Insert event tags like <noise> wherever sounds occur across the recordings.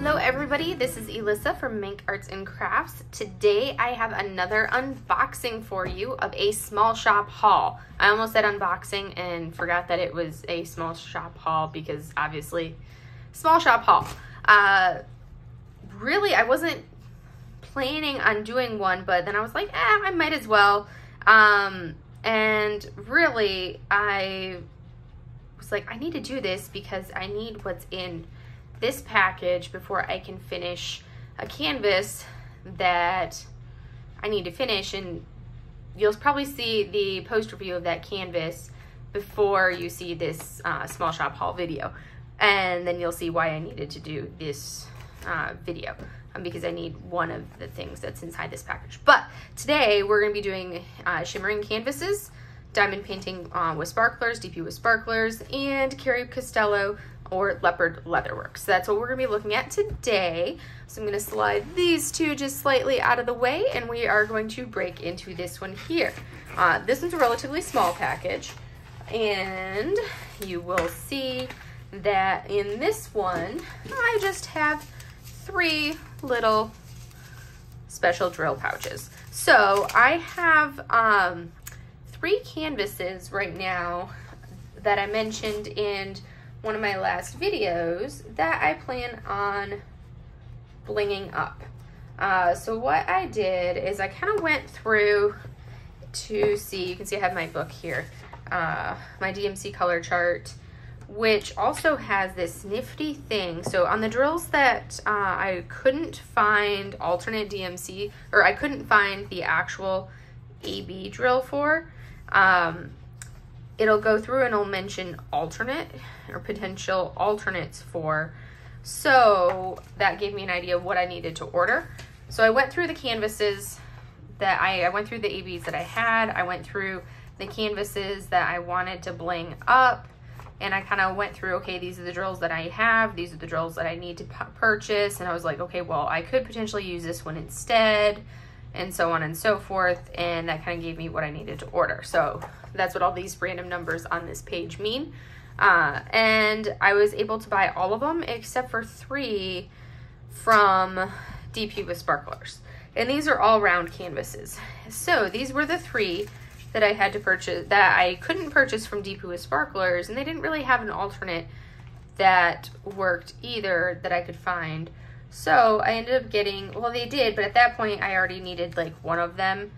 Hello everybody, this is Elisa from Menck Arts and Crafts. Today I have another unboxing for you of a small shop haul. I almost said unboxing and forgot that it was a small shop haul because obviously small shop haul. Uh, really, I wasn't planning on doing one, but then I was like, eh, I might as well. Um, and really, I was like, I need to do this because I need what's in this package before I can finish a canvas that I need to finish and you'll probably see the post review of that canvas before you see this uh, small shop haul video and then you'll see why I needed to do this uh, video um, because I need one of the things that's inside this package. But today we're going to be doing uh, shimmering canvases, diamond painting uh, with sparklers, DP with sparklers, and Carrie Costello or Leopard Leatherworks. So that's what we're gonna be looking at today. So I'm gonna slide these two just slightly out of the way and we are going to break into this one here. Uh, this one's a relatively small package and you will see that in this one, I just have three little special drill pouches. So I have um, three canvases right now that I mentioned in one of my last videos that I plan on blinging up. Uh, so what I did is I kind of went through to see, you can see I have my book here, uh, my DMC color chart, which also has this nifty thing. So on the drills that uh, I couldn't find alternate DMC, or I couldn't find the actual AB drill for, um, it'll go through and it'll mention alternate or potential alternates for. So that gave me an idea of what I needed to order. So I went through the canvases that I, I went through the ABs that I had. I went through the canvases that I wanted to bling up and I kind of went through, okay, these are the drills that I have. These are the drills that I need to purchase. And I was like, okay, well, I could potentially use this one instead and so on and so forth. And that kind of gave me what I needed to order. So that's what all these random numbers on this page mean. Uh, and I was able to buy all of them except for three from DP with Sparklers. And these are all round canvases. So these were the three that I had to purchase, that I couldn't purchase from DP with Sparklers. And they didn't really have an alternate that worked either that I could find. So I ended up getting, well, they did, but at that point I already needed like one of them.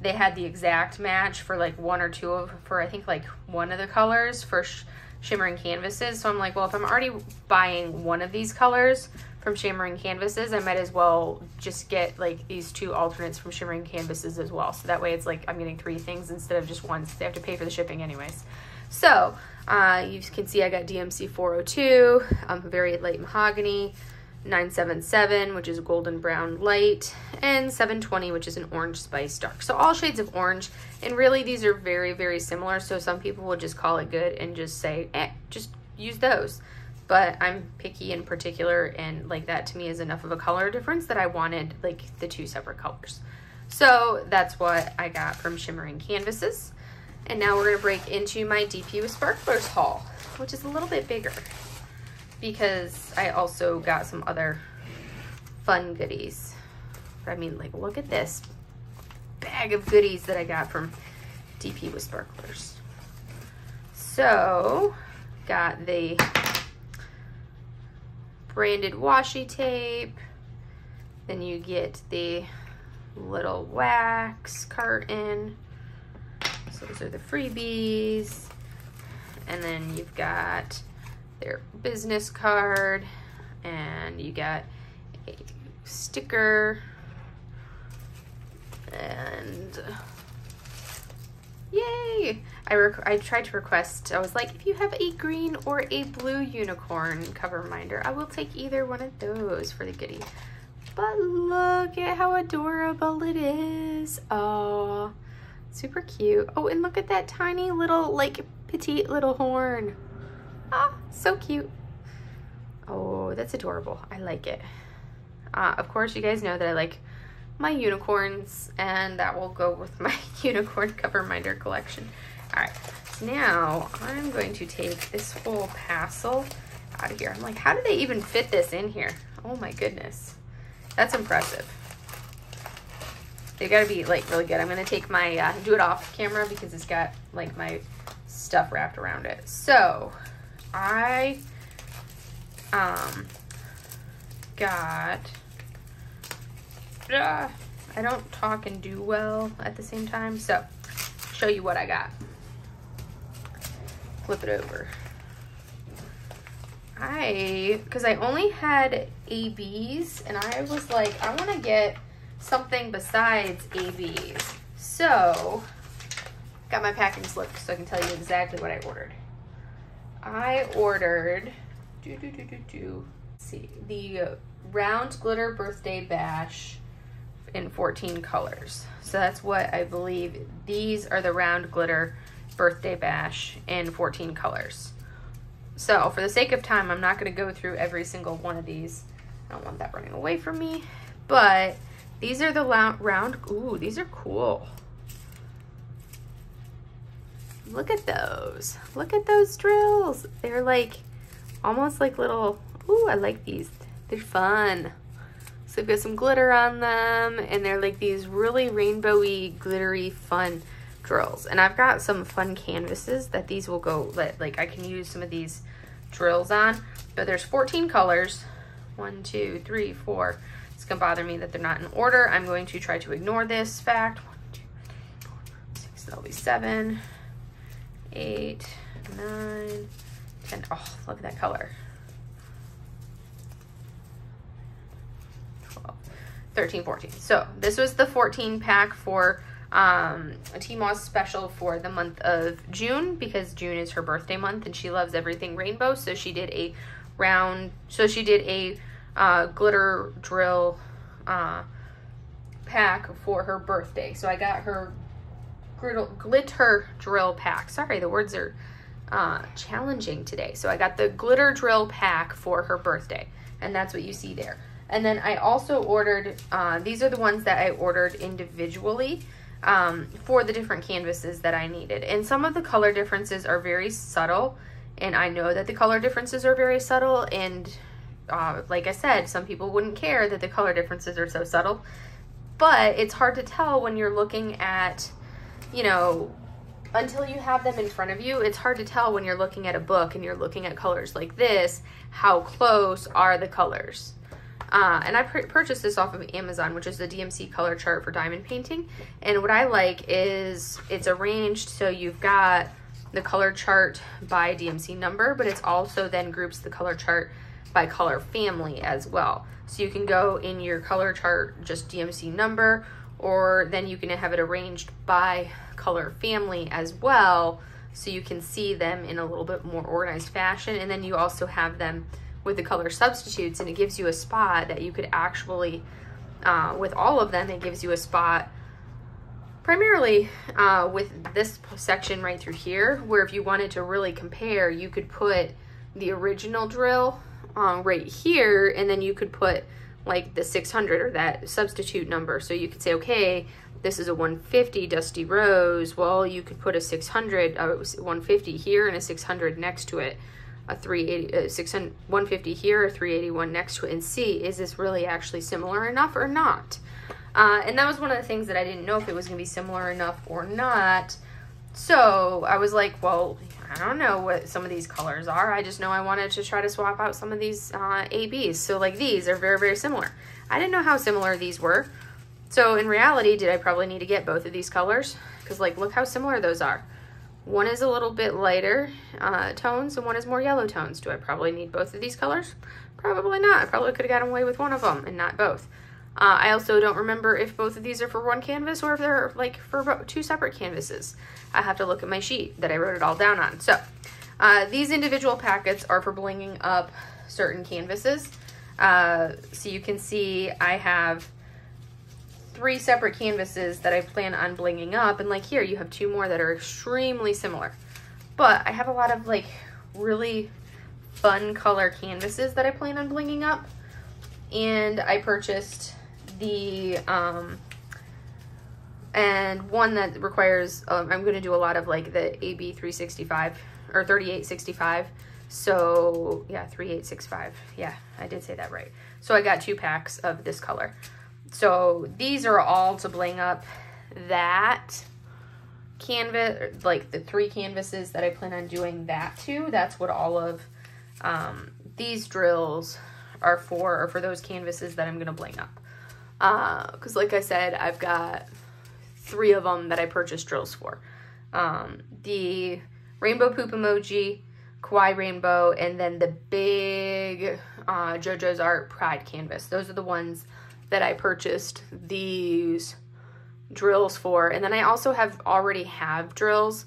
They had the exact match for like one or two of, for I think like one of the colors for sh shimmering canvases. So I'm like, well, if I'm already buying one of these colors from shimmering canvases, I might as well just get like these two alternates from shimmering canvases as well. So that way it's like I'm getting three things instead of just one. So they have to pay for the shipping anyways. So uh, you can see I got DMC 402, um, very light mahogany, 977, which is golden brown light, and 720, which is an orange spice dark. So all shades of orange, and really these are very, very similar. So some people will just call it good and just say, eh, just use those. But I'm picky in particular, and like that to me is enough of a color difference that I wanted like the two separate colors. So that's what I got from Shimmering Canvases. And now we're gonna break into my DP with Sparklers haul, which is a little bit bigger because I also got some other fun goodies. I mean, like, look at this bag of goodies that I got from DP with Sparklers. So, got the branded washi tape. Then you get the little wax carton. So those are the freebies. And then you've got their business card and you got a sticker and yay! I, I tried to request I was like if you have a green or a blue unicorn cover reminder I will take either one of those for the goodie. But look at how adorable it is. Oh super cute. Oh and look at that tiny little like petite little horn Ah, so cute. Oh, that's adorable. I like it. Uh, of course, you guys know that I like my unicorns, and that will go with <laughs> my unicorn cover minder collection. All right, now I'm going to take this whole parcel out of here. I'm like, how do they even fit this in here? Oh my goodness. That's impressive. They gotta be like really good. I'm gonna take my, uh, do it off camera because it's got like my stuff wrapped around it. So I um got, uh, I don't talk and do well at the same time. So show you what I got. Flip it over. I, because I only had ABs and I was like, I want to get something besides ABs. So, got my packing slip so I can tell you exactly what I ordered. I ordered, do, do, do, do, do, see, the round glitter birthday bash in 14 colors. So that's what I believe. These are the round glitter birthday bash in 14 colors. So for the sake of time, I'm not going to go through every single one of these. I don't want that running away from me. But these are the round, ooh, these are cool. Look at those. Look at those drills. They're like almost like little, ooh, I like these. They're fun. So they've got some glitter on them and they're like these really rainbowy, glittery, fun drills. And I've got some fun canvases that these will go, like I can use some of these drills on. But there's 14 colors. One, two, three, four. It's gonna bother me that they're not in order. I'm going to try to ignore this fact. One, two, three, four, six, that'll be seven, eight, nine, ten. Oh, look at that color. 12, 13, 14. So this was the 14 pack for um, a Tmos special for the month of June because June is her birthday month and she loves everything rainbow. So she did a round, so she did a uh, glitter drill uh, pack for her birthday. So I got her glitter drill pack. Sorry, the words are uh, challenging today. So I got the glitter drill pack for her birthday and that's what you see there. And then I also ordered, uh, these are the ones that I ordered individually um, for the different canvases that I needed. And some of the color differences are very subtle. And I know that the color differences are very subtle. And uh, like I said, some people wouldn't care that the color differences are so subtle. But it's hard to tell when you're looking at, you know, until you have them in front of you, it's hard to tell when you're looking at a book and you're looking at colors like this, how close are the colors. Uh, and I purchased this off of Amazon, which is the DMC color chart for diamond painting. And what I like is it's arranged so you've got the color chart by DMC number, but it's also then groups the color chart by color family as well. So you can go in your color chart, just DMC number, or then you can have it arranged by color family as well. So you can see them in a little bit more organized fashion. And then you also have them with the color substitutes and it gives you a spot that you could actually, uh, with all of them, it gives you a spot primarily uh, with this section right through here, where if you wanted to really compare, you could put the original drill uh, right here, and then you could put like the 600 or that substitute number. So you could say, okay, this is a 150 Dusty Rose. Well, you could put a 600, uh, 150 here and a 600 next to it a 380, uh, 600, 150 here, a 381 next to it, and see is this really actually similar enough or not. Uh, and that was one of the things that I didn't know if it was going to be similar enough or not. So I was like, well, I don't know what some of these colors are. I just know I wanted to try to swap out some of these uh, ABs. So like these are very, very similar. I didn't know how similar these were. So in reality, did I probably need to get both of these colors? Because like, look how similar those are. One is a little bit lighter uh, tones and one is more yellow tones. Do I probably need both of these colors? Probably not. I probably could have gotten away with one of them and not both. Uh, I also don't remember if both of these are for one canvas or if they're like for two separate canvases. I have to look at my sheet that I wrote it all down on. So uh, these individual packets are for blinging up certain canvases. Uh, so you can see I have three separate canvases that I plan on blinging up. And like here, you have two more that are extremely similar. But I have a lot of like really fun color canvases that I plan on blinging up. And I purchased the, um, and one that requires, um, I'm going to do a lot of like the AB 365 or 3865. So yeah, 3865. Yeah, I did say that right. So I got two packs of this color. So these are all to bling up that canvas, like the three canvases that I plan on doing that to. That's what all of um, these drills are for, or for those canvases that I'm going to bling up. Because uh, like I said, I've got three of them that I purchased drills for. Um, the rainbow poop emoji, kawaii rainbow, and then the big uh, JoJo's Art Pride canvas. Those are the ones that I purchased these drills for. And then I also have already have drills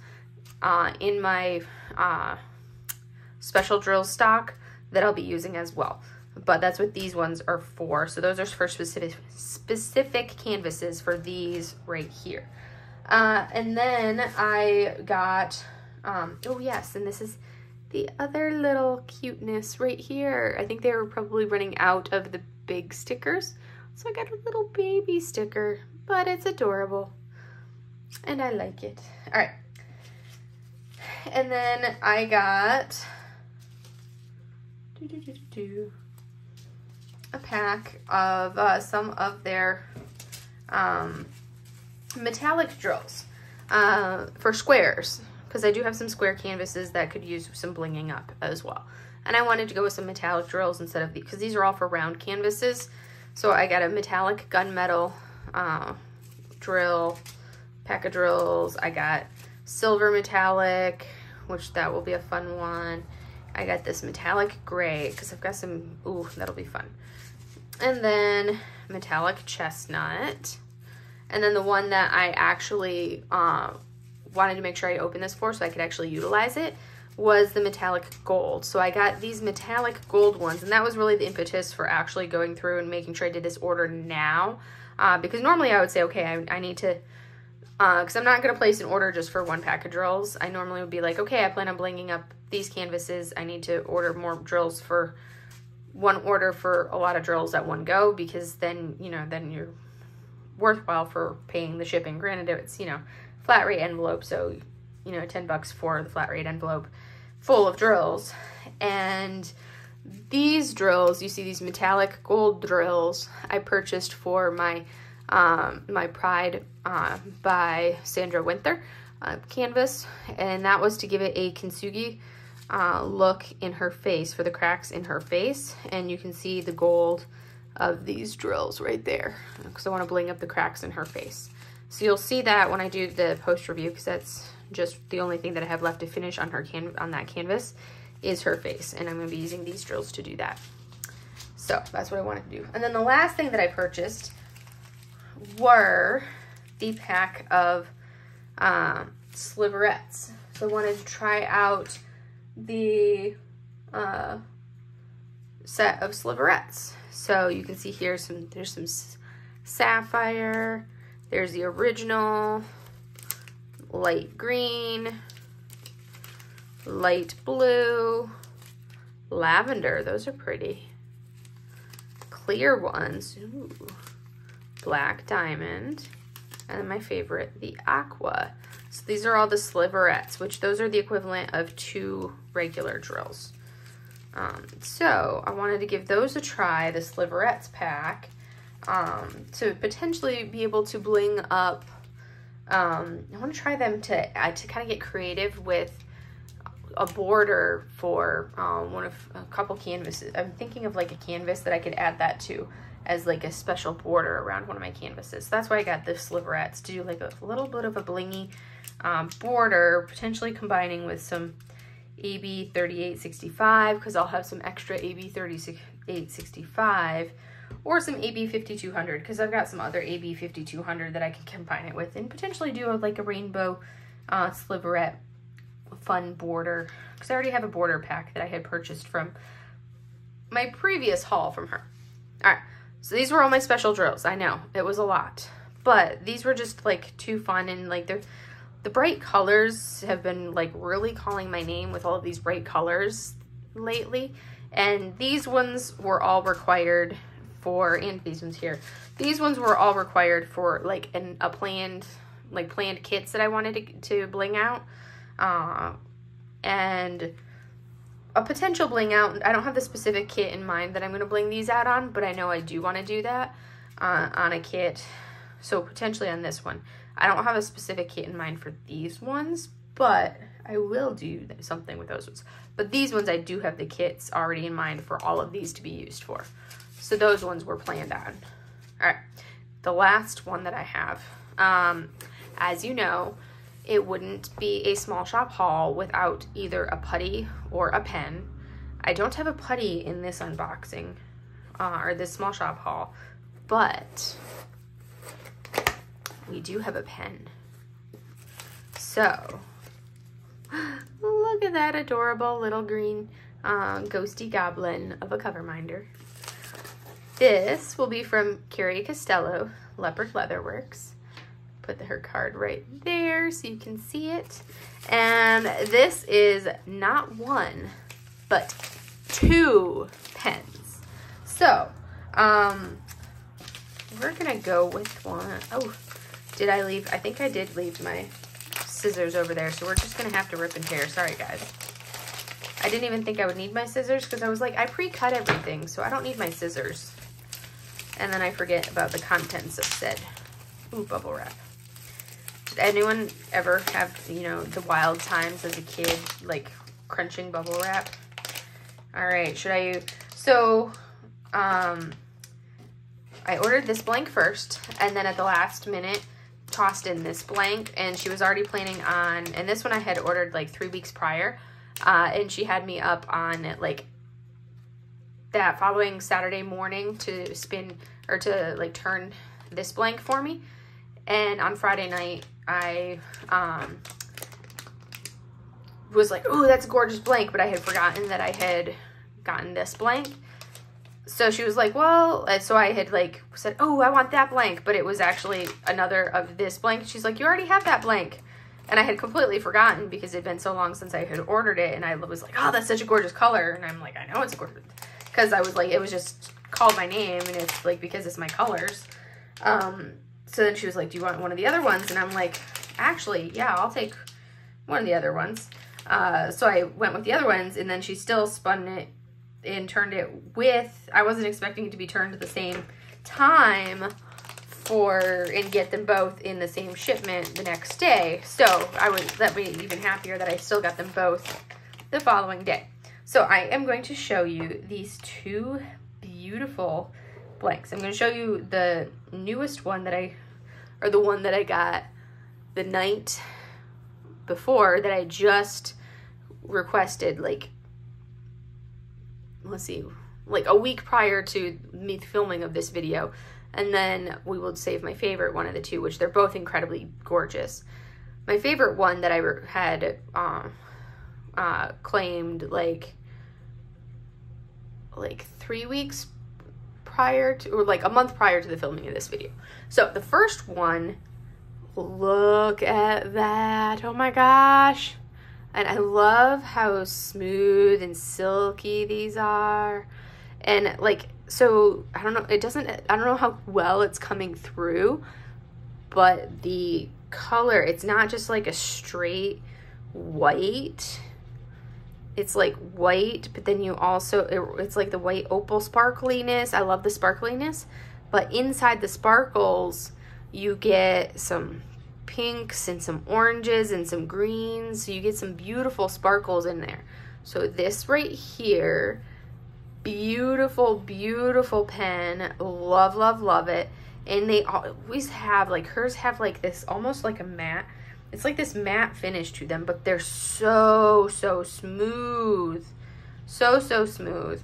uh, in my uh, special drill stock that I'll be using as well. But that's what these ones are for. So those are for specific specific canvases for these right here. Uh, and then I got, um, oh yes, and this is the other little cuteness right here. I think they were probably running out of the big stickers. So I got a little baby sticker, but it's adorable. And I like it. All right. And then I got a pack of uh, some of their um, metallic drills uh, for squares because I do have some square canvases that could use some blinging up as well. And I wanted to go with some metallic drills instead of these because these are all for round canvases. So I got a metallic gunmetal uh, drill, pack of drills. I got silver metallic, which that will be a fun one. I got this metallic gray because I've got some, ooh, that'll be fun. And then metallic chestnut. And then the one that I actually uh, wanted to make sure I opened this for so I could actually utilize it was the metallic gold. So I got these metallic gold ones, and that was really the impetus for actually going through and making sure I did this order now. Uh, because normally I would say, okay, I, I need to, because uh, I'm not going to place an order just for one pack of drills. I normally would be like, okay, I plan on blinging up these canvases. I need to order more drills for one order for a lot of drills at one go because then, you know, then you're worthwhile for paying the shipping. Granted, it's, you know, flat rate envelope, so, you know, 10 bucks for the flat rate envelope full of drills. And these drills, you see these metallic gold drills I purchased for my um, my Pride uh, by Sandra Winther uh, canvas. And that was to give it a kintsugi uh, look in her face, for the cracks in her face. And you can see the gold of these drills right there because I want to bling up the cracks in her face. So you'll see that when I do the post review because that's just the only thing that I have left to finish on her can on that canvas is her face. And I'm going to be using these drills to do that. So that's what I wanted to do. And then the last thing that I purchased were the pack of um, sliverettes. So I wanted to try out the uh, set of sliverettes. So you can see here some there's some sapphire, there's the original, light green, light blue, lavender. Those are pretty. Clear ones. Ooh. Black diamond. And my favorite, the aqua. So these are all the sliverettes, which those are the equivalent of two regular drills. Um, so I wanted to give those a try, the sliverettes pack, um, to potentially be able to bling up um, I want to try them to uh, to kind of get creative with a border for um, one of a couple canvases. I'm thinking of like a canvas that I could add that to as like a special border around one of my canvases. So that's why I got this sliverettes to do like a little bit of a blingy um, border, potentially combining with some AB 3865 because I'll have some extra AB 3865 or some AB 5200 because I've got some other AB 5200 that I can combine it with and potentially do a, like a rainbow uh, sliverette fun border because I already have a border pack that I had purchased from my previous haul from her. All right, so these were all my special drills. I know it was a lot, but these were just like too fun and like they're the bright colors have been like really calling my name with all of these bright colors lately. And these ones were all required for, and these ones here, these ones were all required for like an, a planned, like planned kits that I wanted to, to bling out. Uh, and a potential bling out. I don't have the specific kit in mind that I'm going to bling these out on, but I know I do want to do that uh, on a kit. So potentially on this one. I don't have a specific kit in mind for these ones, but I will do something with those ones. But these ones, I do have the kits already in mind for all of these to be used for. So those ones were planned on. All right, the last one that I have. Um, as you know, it wouldn't be a small shop haul without either a putty or a pen. I don't have a putty in this unboxing uh, or this small shop haul, but we do have a pen. So, <gasps> look at that adorable little green uh, ghosty goblin of a cover minder. This will be from Carrie Costello, Leopard Leatherworks. Put her card right there so you can see it. And this is not one, but two pens. So, um, we're gonna go with one. Oh, did I leave? I think I did leave my scissors over there, so we're just gonna have to rip and tear. Sorry, guys. I didn't even think I would need my scissors because I was like, I pre-cut everything, so I don't need my scissors. And then I forget about the contents of said, ooh, bubble wrap. Anyone ever have, you know, the wild times as a kid, like crunching bubble wrap? All right, should I, so, um, I ordered this blank first, and then at the last minute, tossed in this blank and she was already planning on and this one I had ordered like three weeks prior uh, and she had me up on like that following Saturday morning to spin or to like turn this blank for me and on Friday night I um, was like oh that's a gorgeous blank but I had forgotten that I had gotten this blank so she was like, well, so I had like said, oh, I want that blank, but it was actually another of this blank. She's like, you already have that blank. And I had completely forgotten because it'd been so long since I had ordered it. And I was like, oh, that's such a gorgeous color. And I'm like, I know it's gorgeous. Because I was like, it was just called my name and it's like, because it's my colors. Um, so then she was like, do you want one of the other ones? And I'm like, actually, yeah, I'll take one of the other ones. Uh, so I went with the other ones and then she still spun it and turned it with, I wasn't expecting it to be turned at the same time for, and get them both in the same shipment the next day. So I was, that made even happier that I still got them both the following day. So I am going to show you these two beautiful blanks. I'm going to show you the newest one that I, or the one that I got the night before that I just requested like let's see, like a week prior to me filming of this video. And then we will save my favorite one of the two, which they're both incredibly gorgeous. My favorite one that I had uh, uh, claimed like like three weeks prior to, or like a month prior to the filming of this video. So the first one, look at that. Oh my gosh. And I love how smooth and silky these are. And like, so I don't know, it doesn't, I don't know how well it's coming through, but the color, it's not just like a straight white. It's like white, but then you also, it, it's like the white opal sparkliness. I love the sparkliness, but inside the sparkles, you get some pinks and some oranges and some greens. So you get some beautiful sparkles in there. So this right here, beautiful, beautiful pen. Love, love, love it. And they always have, like hers have like this, almost like a matte. It's like this matte finish to them, but they're so, so smooth. So, so smooth.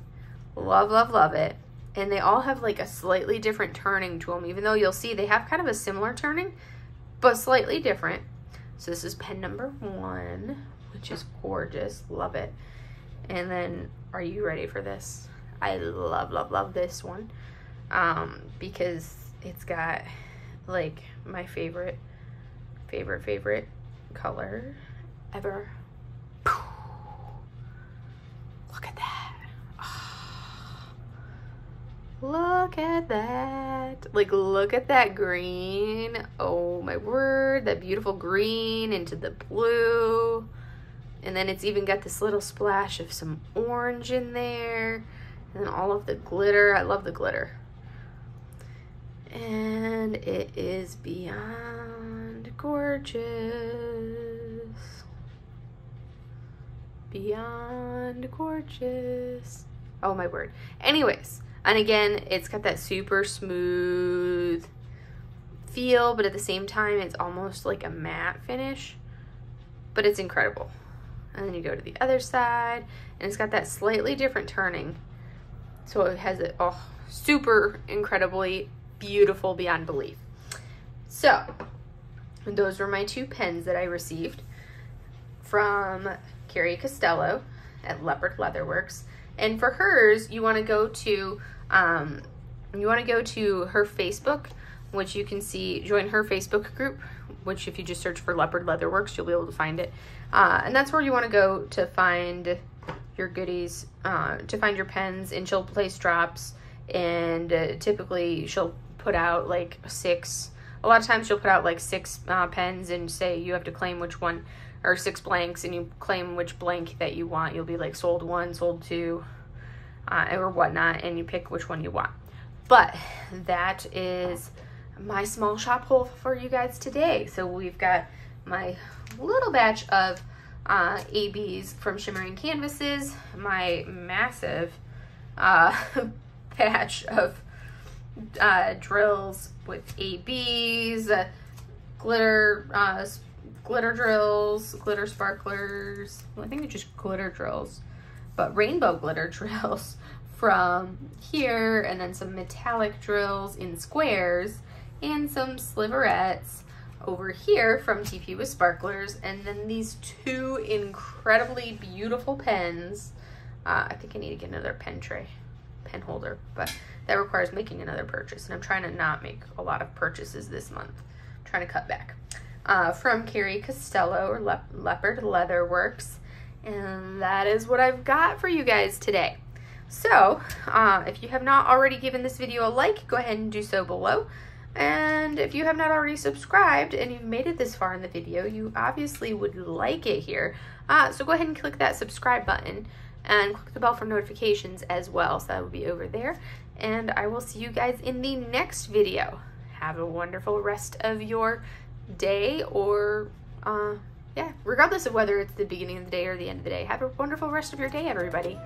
Love, love, love it. And they all have like a slightly different turning to them, even though you'll see they have kind of a similar turning but slightly different. So this is pen number one, which is gorgeous. Love it. And then, are you ready for this? I love, love, love this one um, because it's got like my favorite, favorite, favorite color ever. Look at that. Ah. Look at that. Like, look at that green. Oh my word. That beautiful green into the blue. And then it's even got this little splash of some orange in there. And all of the glitter. I love the glitter. And it is beyond gorgeous. Beyond gorgeous. Oh my word. Anyways, and again, it's got that super smooth feel, but at the same time, it's almost like a matte finish. But it's incredible. And then you go to the other side, and it's got that slightly different turning. So it has a oh, super incredibly beautiful beyond belief. So, those were my two pens that I received from Carrie Costello at Leopard Leatherworks. And for hers, you want to go to um, you want to go to her Facebook, which you can see, join her Facebook group, which if you just search for Leopard Leatherworks, you'll be able to find it. Uh, and that's where you want to go to find your goodies, uh, to find your pens, and she'll place drops. And uh, typically, she'll put out like six. A lot of times, you'll put out like six uh, pens and say you have to claim which one, or six blanks, and you claim which blank that you want. You'll be like sold one, sold two, uh, or whatnot, and you pick which one you want. But that is my small shop haul for you guys today. So we've got my little batch of uh, ABs from Shimmering Canvases, my massive uh, <laughs> batch of uh, drills with ABs, uh, glitter, uh, glitter drills, glitter sparklers. Well, I think it's just glitter drills but rainbow glitter <laughs> drills from here and then some metallic drills in squares and some sliverettes over here from DP with sparklers and then these two incredibly beautiful pens. Uh, I think I need to get another pen tray, holder, but that requires making another purchase and I'm trying to not make a lot of purchases this month. I'm trying to cut back. Uh, from Carrie Costello or Le Leopard Leather Works. And that is what I've got for you guys today. So, uh, if you have not already given this video a like, go ahead and do so below. And if you have not already subscribed and you've made it this far in the video, you obviously would like it here. Uh, so go ahead and click that subscribe button and click the bell for notifications as well. So that will be over there. And I will see you guys in the next video. Have a wonderful rest of your day or uh, yeah, regardless of whether it's the beginning of the day or the end of the day, have a wonderful rest of your day, everybody.